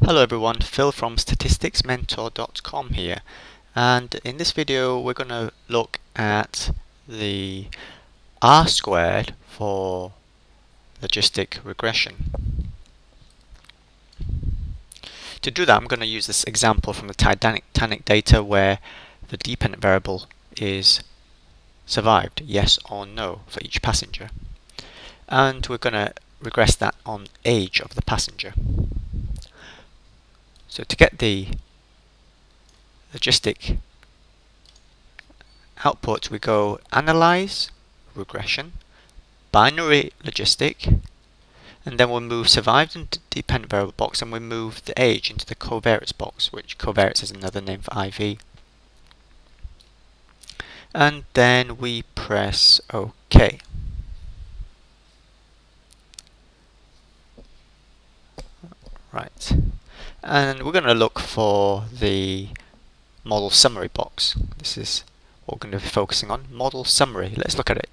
Hello everyone, Phil from statisticsmentor.com here and in this video we're going to look at the R squared for logistic regression. To do that I'm going to use this example from the Titanic data where the dependent variable is survived, yes or no, for each passenger. And we're going to regress that on age of the passenger. So to get the logistic output, we go Analyze, Regression, Binary Logistic, and then we'll move survived into the dependent variable box and we move the age into the covariates box, which covariates is another name for IV. And then we press OK. Right and we're going to look for the model summary box. This is what we're going to be focusing on. Model summary. Let's look at it.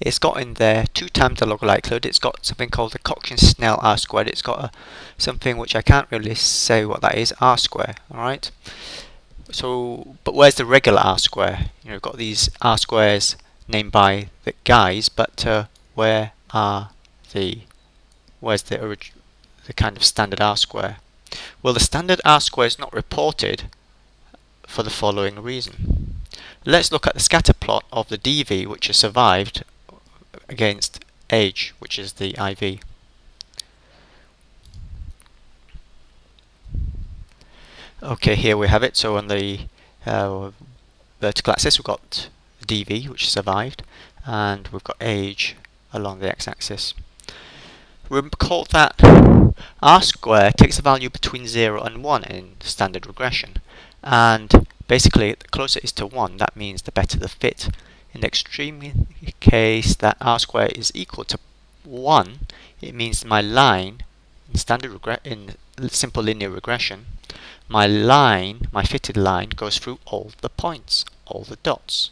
It's got in there two times the log likelihood. It's got something called the Cox and Snell R squared. It's got a, something which I can't really say what that is. R square. All right. So, but where's the regular R square? You know, we've got these R squares named by the guys, but uh, where are the where's the the kind of standard R square? Well, the standard R square is not reported for the following reason. Let's look at the scatter plot of the DV which has survived against age, which is the IV. Okay, here we have it. So on the uh, vertical axis we've got DV, which survived, and we've got age along the x-axis. Recall that r square takes a value between 0 and 1 in standard regression and basically the closer it is to 1 that means the better the fit. In the extreme case that r square is equal to 1 it means my line in standard in simple linear regression my line, my fitted line goes through all the points, all the dots.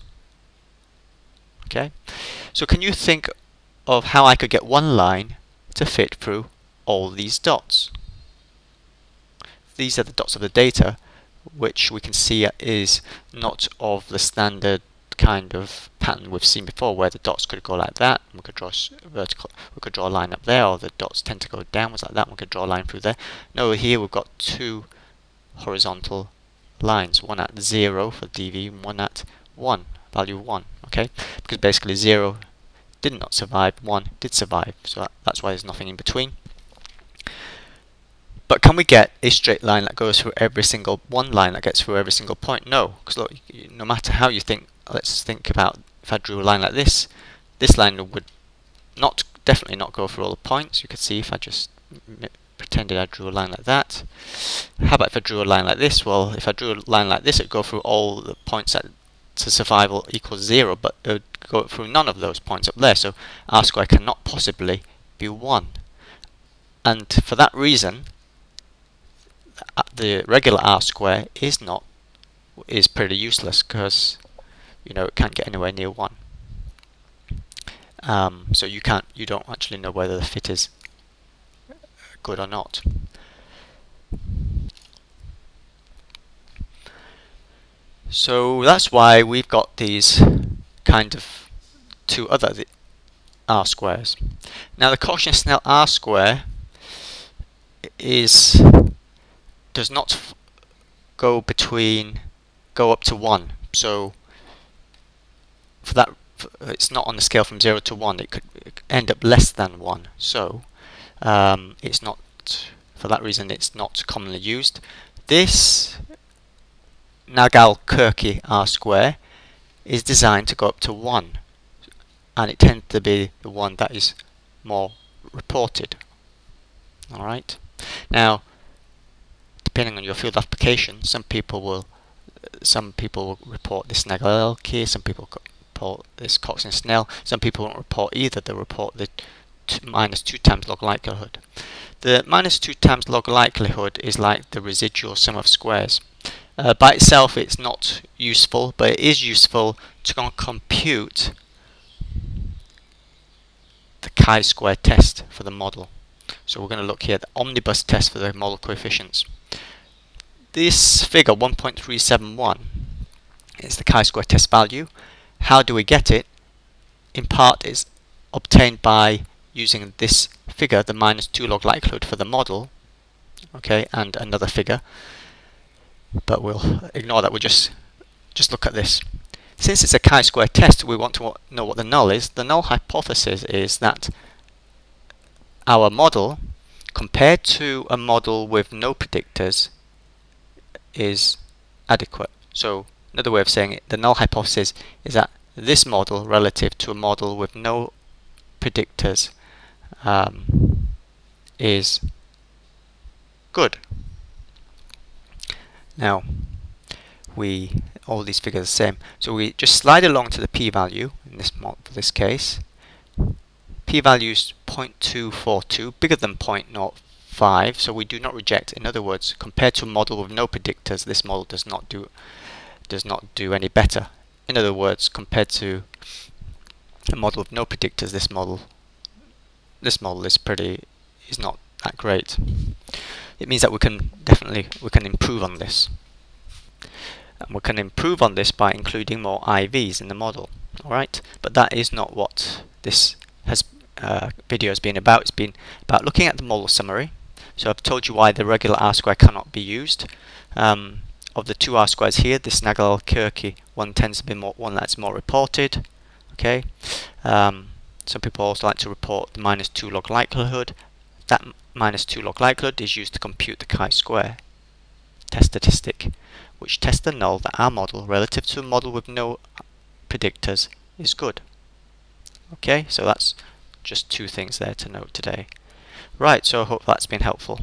Okay, so can you think of how I could get one line to fit through all these dots. These are the dots of the data which we can see is not of the standard kind of pattern we've seen before where the dots could go like that we could draw vertical we could draw a line up there or the dots tend to go downwards like that we could draw a line through there no here we've got two horizontal lines one at 0 for dv and one at 1 value 1 okay because basically 0 did not survive, one did survive. So that, that's why there's nothing in between. But can we get a straight line that goes through every single, one line that gets through every single point? No, because look, no matter how you think, let's think about if I drew a line like this, this line would not, definitely not go through all the points. You could see if I just pretended I drew a line like that. How about if I drew a line like this? Well, if I drew a line like this, it would go through all the points that to survival equals 0, but it would go through none of those points up there, so r squared cannot possibly be 1. And for that reason, uh, the regular r square is not is pretty useless because you know it can't get anywhere near 1. Um, so you can't you don't actually know whether the fit is good or not. So that's why we've got these kind of two other r squares. Now the Cox and Snell r square is does not go between go up to 1 so for that it's not on the scale from 0 to 1 it could end up less than 1 so um, it's not for that reason it's not commonly used. This Nagelkerke R square is designed to go up to 1 and it tends to be the one that is more reported. Alright. Now depending on your field application some people will some people will report this Nagelkerke, some people report this Cox and Snell some people won't report either, they'll report the minus 2 times log likelihood. The minus 2 times log likelihood is like the residual sum of squares. Uh, by itself it's not useful, but it is useful to compute the chi-square test for the model. So we're going to look here at the omnibus test for the model coefficients. This figure 1.371 is the chi-square test value. How do we get it? In part is obtained by using this figure, the minus 2 log likelihood for the model, okay, and another figure. But we'll ignore that, we'll just, just look at this. Since it's a chi-square test, we want to know what the null is. The null hypothesis is that our model, compared to a model with no predictors, is adequate. So another way of saying it, the null hypothesis is that this model relative to a model with no predictors um, is good. Now, we all these figures are the same. So we just slide along to the p-value in this for this case. P-value is 0.242, bigger than 0.05, so we do not reject. In other words, compared to a model with no predictors, this model does not do does not do any better. In other words, compared to a model with no predictors, this model this model is pretty is not that great. It means that we can definitely we can improve on this. And we can improve on this by including more IVs in the model. Alright, but that is not what this has uh, video has been about. It's been about looking at the model summary. So I've told you why the regular R square cannot be used. Um, of the two R squares here, this Nagelkerke one tends to be more, one that's more reported. Okay, um, some people also like to report the minus 2 log likelihood. That minus 2 log likelihood is used to compute the chi-square test statistic, which tests the null that our model, relative to a model with no predictors, is good. Okay, so that's just two things there to note today. Right, so I hope that's been helpful.